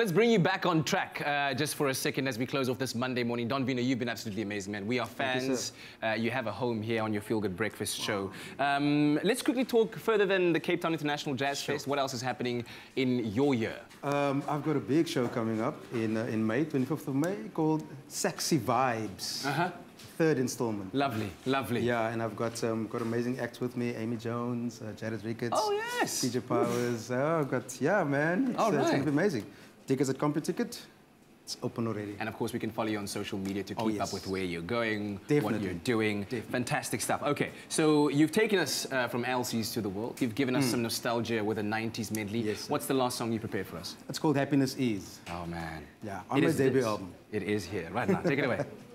Let's bring you back on track uh, just for a second as we close off this Monday morning. Don Vino, you've been absolutely amazing, man. We are fans. You, uh, you, have a home here on your Feel Good Breakfast show. Um, let's quickly talk further than the Cape Town International Jazz sure. Fest. What else is happening in your year? Um, I've got a big show coming up in, uh, in May, 25th of May, called Sexy Vibes. Uh-huh third installment. Lovely, lovely. Yeah, and I've got um, got amazing acts with me: Amy Jones, uh, Jared Ricketts. Oh yes. DJ Powers. oh, I've got yeah, man. It's, All right. uh, it's gonna be amazing. Tickets at CompuTicket. It's open already. And of course, we can follow you on social media to oh, keep oh, yes. up with where you're going, Definitely. what you're doing. Definitely. Fantastic stuff. Okay, so you've taken us uh, from LCs to the world. You've given us mm. some nostalgia with a 90s medley. Yes, What's the last song you prepared for us? It's called Happiness Is. Oh, man. Yeah, on it my debut album. It is here. Right now. Take it away.